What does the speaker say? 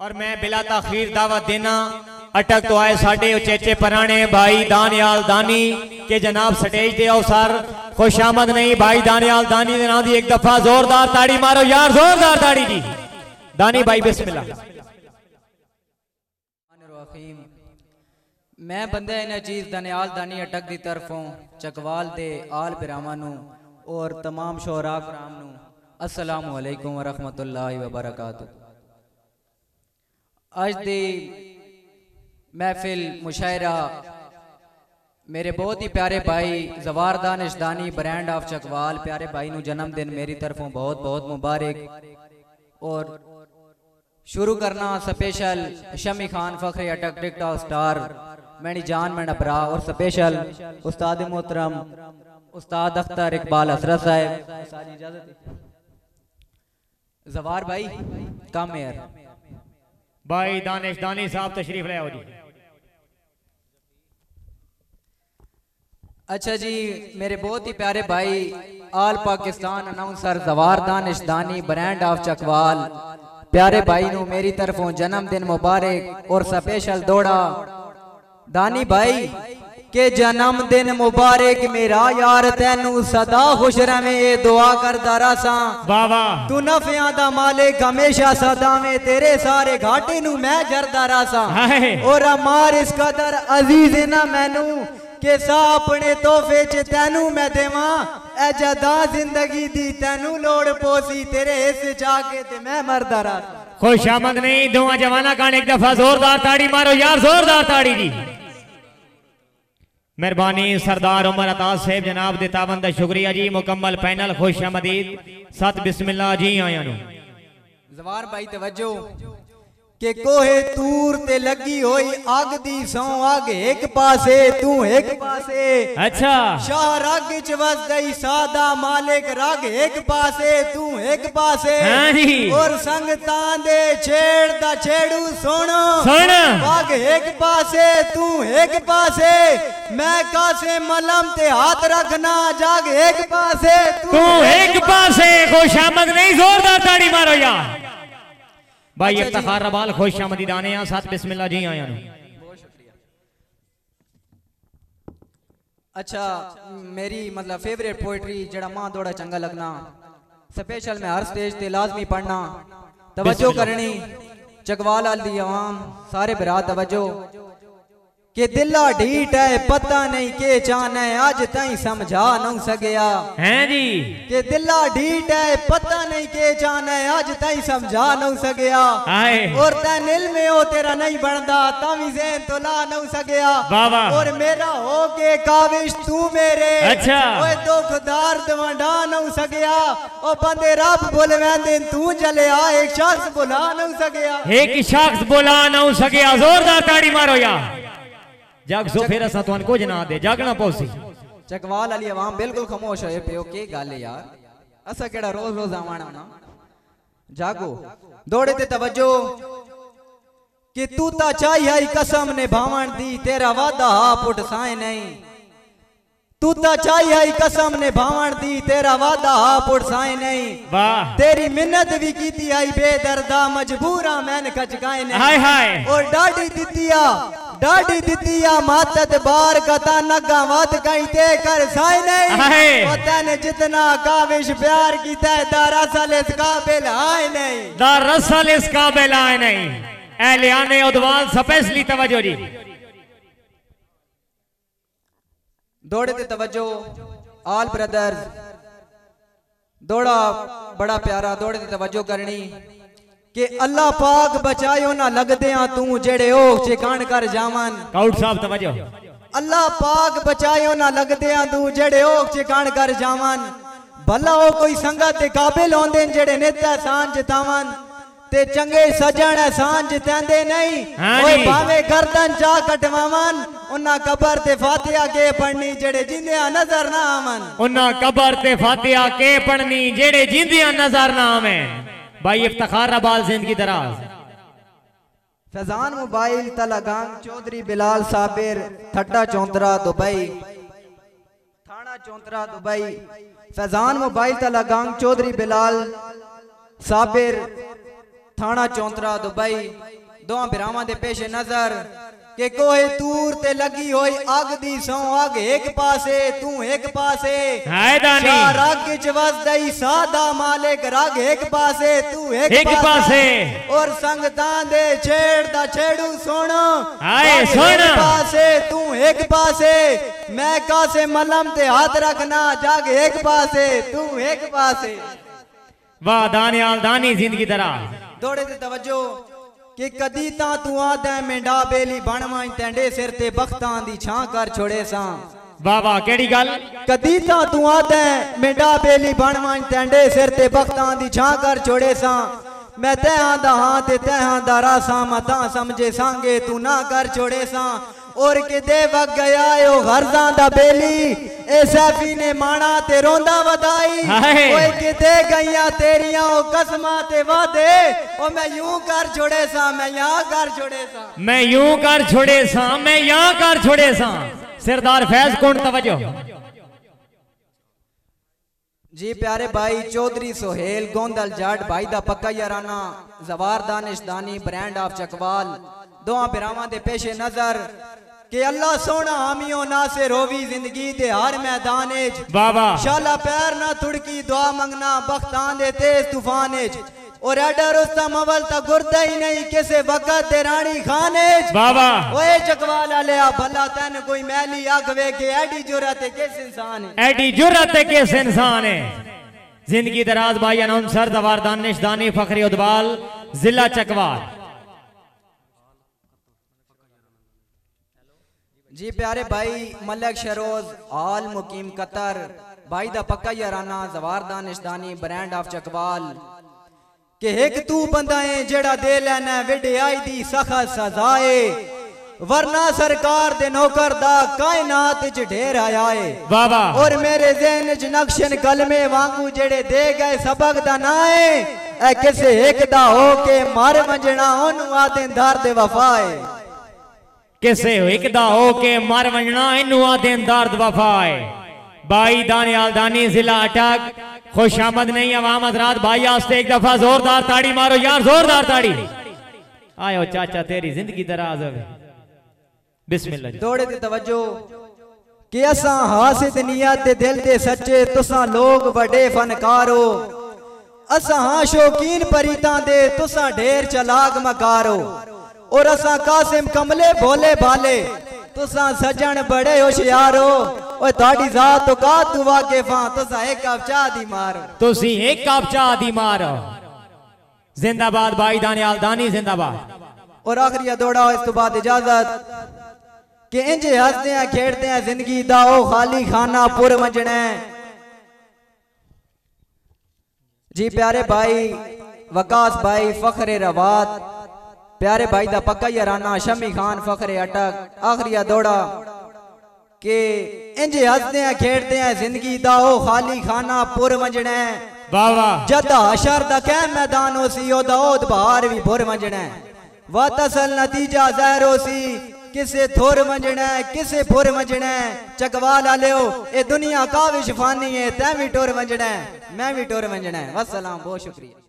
اور میں بلا تاخیر دعوت دینا، اٹک تو آئے ساڑھے اچیچے پرانے بھائی دانیال دانی، کہ جناب سٹیج دے او سار خوش آمد نہیں بھائی دانیال دانی دینا دی ایک دفعہ زوردار تاڑی مارو یار، زوردار تاڑی دی۔ دانی بھائی، بسم اللہ۔ میں بندہ انہ چیز دانیال دانی اٹک دی طرف ہوں، چکوال دے آل پرامانوں اور تمام شہراء فرامنوں السلام علیکم ورحمت اللہ وبرکاتہ۔ آج دی محفل مشاعرہ۔ میرے بہت ہی پیارے بھائی زواردان اشدانی برینڈ آف چکوال۔ پیارے بھائی نو جنم دن میری طرف ہوں بہت بہت مبارک۔ اور شروع کرنا special Shami Khan Fakhri Attock TikTok star. Many جان میں برا۔ اور سپیشل استاد محترم، استاد اختر اقبال حسرت صاحب۔ زوار بھائی کم ایر بھائی دانش دانی صاحب تشریف لے ہو جی۔ اچھا جی میرے بہت ہی پیارے بھائی، آل پاکستان اناؤنسر زوار دانش دانی برینڈ آف چکوال۔ پیارے بھائی نو میری طرف ہوں جنم دن مبارک اور سپیشل دوڑا۔ دانی بھائی کہ جنم دن مبارک میرا یار تینو صدا خوش رویں دعا کر دارا واہ واہ۔ تو نفیاں دا مالک ہمیشہ صدا میں تیرے سارے گھاٹے نو میں جر دارا رساں اور امار اس قدر عزیز نا میں نو کہ سا اپنے تحفے چ تینو میں دے ماں اے جدا زندگی دی تینو لوڑ پوسی تیرے حصے جا کے تے میں دارا رساں خوش آمد نہیں دعا جوانا کان ایک دفعہ زوردار تاڑی مارو یار زوردار تاڑی دی۔ مہربانی سردار عمر عطا صاحب جناب دیتا بند شکریہ جی مکمل پینل خوش آمدید۔ ست بسم اللہ جی آیا نو زوار بھائی، توجہ۔ کہ کوہے تور تے لگی ہوئی آگ دی سو اگ ایک پاسے تو ایک پاسے۔ اچھا۔ شاہ راگ چوز دائی سادہ مالک راگ ایک پاسے تو ایک پاسے۔ ہاں جی۔ اور سنگ تان دے چھیڑ دا چھیڑو سونو سونا۔ اگ ایک پاسے تو ایک پاسے۔ میں کاسے ملم تے ہاتھ رکھنا جاگ ایک پاسے۔ تو ایک پاسے۔ خوش آمد نہیں زور دا تاڑی مارو یا بھائی اچھا افتخار جی۔ ربال خوش آمدید آنے یہاں ساتھ بسم اللہ جی آیا اچھا میری مطلب فیوریٹ پوئٹری جڑا ماں دوڑا چنگا لگنا۔ سپیشل میں ہر سٹیج تے لازمی پڑھنا۔ توجہ کرنی۔ چکوال آل دی عوام سارے برات توجہ۔ کہ دلا ڈھیٹ ہے پتہ نہیں کے چان ہے آج تائیں سمجھا نہ سکیا۔ ہے جی؟ کہ دلا ڈھیٹ ہے پتہ نہیں کے چان ہے آج تائیں سمجھا نہ سگیا اور تین علم ہو تیرا نہیں بندا تاوی ذہن تو لا نہ سگیا اور میرا ہو کے کاوش تو میرے۔ اچھا۔ اوے تو خدار دوانڈا نہ سکیا۔ او بندے رب بول ویندن تو چلے آ ایک شخص بلا نہ سکیا۔ ایک شخص بلا نہ سکیا۔ زوردار تاڑی مارو یا جاگ سو پھر ایسا تو ان کو جنا دے جاگ نہ پوسی چکوال علی عوام بلکل خموش ہوئے پہ اوکے گالے یار ایسا کڑا روز روز آمانا جاگو دوڑے تے توجہ کہ تو تا چاہی آئی قسم نے بھامان دی تیرا وعدہ آپ اٹھ سائیں نہیں تو تا چاہی آئی قسم نے بھامان دی تیرا وعدہ آپ اٹھ سائیں نہیں تیری منت بھی کی تی آئی بے دردہ مجبورہ میں نے کچھ گائیں نہیں اور ڈاڑی دیتیا ڈاڑی دیتیا ماتت بار کتا نگا مات کئی تے کر سائی نہیں۔ وطن جتنا کاوش پیار کیتا ہے دراصل اس قابل آئے نہیں۔ دراصل اس قابل آئے نہیں۔ اہلیان ادوان سپیسلی توجہ جی۔ دوڑے تے توجہ۔ آل بردرز دوڑا بڑا پیارا دوڑے تے توجہ کرنی۔ کہ اللہ پاک بچائیو نہ لگ دیاں توں جڑے او چکان کر جاوان کاؤٹ صاحب توجہ۔ اللہ پاک بچائیو نہ لگ دیاں توں جڑے او چکان کر جاوان بھلا او کوئی سنگا تے قابل ہون دین جڑے نتا سان جتاوان تے چنگے سجن سان احسان دے نہیں۔ ہاں اوے جی۔ بھاوے گردن جا کٹواوان انہا قبر تے فاتحہ کے پڑھنی جڑے جندیاں نظر نہ آمن انہا قبر تے فاتحہ کے پڑھنی جڑے جندیاں نظر نہ آمن بھائی، افتخار ربال زندگی دراز فیضان موبائل تلگان چودری بلال سابر تھٹا چونترہ دبائی تھانا چونترہ دبائی فیضان موبائل تلگان چودری بلال سابر تھانا چونترا دبئی۔ دوہاں براہمہ دے پیش نظر۔ کہ کوئی تور تے لگی ہوئی آگ دی سو آگ ایک پاسے تو ایک پاسے۔ ہائے دانی۔ چار اگ وچ دائی سادہ مالک راگ ایک پاسے تو ایک, پاسے, پاسے۔ اور سنگتاں دے چھیڑ دا چھیڑو سونا۔ ہائے سونا ایک پاسے تو ایک پاسے۔ میں کاسے ملم تے ہاتھ رکھنا جاگ ایک پاسے تو ایک پاسے۔ واہ دانی آل دانی زندگی طرح۔ دوڑے تے توجہ۔ کہ کدی تا تو آدھے میں بیلی بن تینڈے سر تے بختان دی چھاں کر چھوڑے ساں۔ واہ کیڑی گل؟ کدی تا تو آدھے میں بیلی بن تینڈے سر تے بختان دی چھاں کر چھوڑے ساں۔ میں تے آندہ ہاں تے تے آندہ را ساں سمجھے سانگے تو نہ کر چھوڑے ساں۔ اور کہ دے وقت گیا اے او غرزان دا بیلی؟ ایسیفی نے مانا تے روندہ ودائی۔ اوئے کتے گئیاں تیریاں او قسماں تے وعدے۔ او میں یوں کر چھوڑے سا میں یہاں کر چھوڑے سا۔ میں یوں کر چھوڑے سا میں یہاں کر چھوڑے سا۔ سردار فیض کون توجہ؟ جی پیارے بھائی چودری سوہیل گوندل جاڑ بھائی دا پکا یارانہ زوار دانش دانی برینڈ آف چکوال۔ دعا پیراما دے پیش نظر۔ کہ اللہ سونا حامیوں ناصر ہووی زندگی دے ہر میدان اچ۔ بابا۔ شالا پیر نہ تڑکی دعا منگنا بختان دے تیز طوفان اچ۔ اور ایڈر اس تا مول تا گردہ ہی نہیں کسے وقت تے رانی خان اچ۔ بابا۔ اوے چکوالا لیا بھلا تین کوئی میلی آگ وے ایڈی جرات کس انسان ہے ایڈی جرات کس انسان ہے زندگی دراز بھائی انہوں سر دوار دانش دانی فخری ادبال ضلع چکوال۔ جی پیارے بھائی ملک شروز آل مقیم قطر بھائی دا پکا یارانہ زوار دانشدانی برینڈ آف چکوال۔ کہ ایک تو بندائیں جڑا دے لینا وڈے آئی دی سخت سزائے ورنہ سرکار دے نوکر دا کائنات وچ ڈھیر آیا اے اور میرے ذہن وچ کلمے وانگو جڑے دے گئے سبق دا نہ اے کسے ایک دا ہو کے مار منجنا اونوں آ دار دے وفا کسے ایک دا ہو کے مر ونجنا ਇਹਨੂੰ ਆਦੇ دارد وفا ਹੈ بائی دانی آلدانی زلہ اٹک خوش آمد نہیں عوام حضرات بائی آستے ایک دفعہ زوردار تاڑی مارو یار زوردار تاڑی۔ آئے ہو چاچا تیری زندگی دراز ہوئے بسم اللہ جی۔ دوڑے تے توجہ۔ کہ اساں حاسد نیت دل تے سچے تساں لوگ بڑے فنکارو اساں ہاں شوکین پریتان دے تساں ڈھیر چلاگ مکارو اور اسا قاسم کملے بھولے بھالے تسا سجن بڑے ہوشیارو اوے تہاڈی ذات تو کا تو واقفاں تسا ایک کپ چاہ دی مارو تسی ایک کپ چاہ دی مارو زندہ باد بھائی دانے آلدانی زندہ باد۔ اور آخری دوڑا ہو اس تو بعد اجازت۔ کہ انجے ہستے ہیں کھیڑتے ہیں زندگی دا او خالی خانہ پور مجنے جی پیارے بھائی وقاس بھائی فخر روات پیارے بھائی دا پکا یارانہ شمی خان فخر اٹک آخریا دوڑا۔ کہ انجے ہنستے ہیں کھیڑتے ہیں زندگی دا ہو خالی خانہ پور منجنا ہیں واہ حشر دا کہ میدان ہو سی ہو دا اود بہار بھی پور منجنا ہے۔ وا تسل نتیجہ زہر ہو سی کسے تھور منجنا ہیں کسے پور منجنا ہیں چکوا لا ہو اے دنیا کا شفانی ہے تیمی ٹور منجنا ہے۔ میں بھی ٹور منجنا ہے۔ والسلام بہت شکریہ۔